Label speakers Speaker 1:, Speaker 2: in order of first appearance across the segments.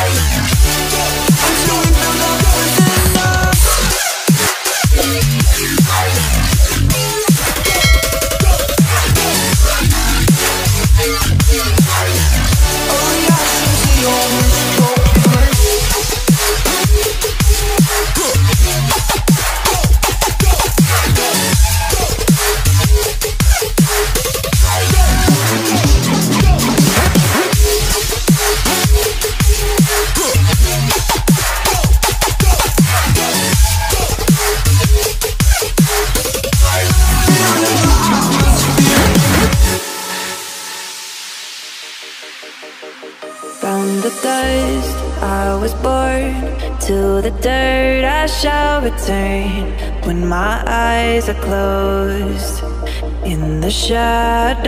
Speaker 1: Bye. Like when my eyes are closed in the survive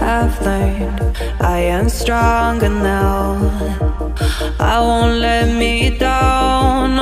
Speaker 1: have learned. I am stronger now. I won't let me down,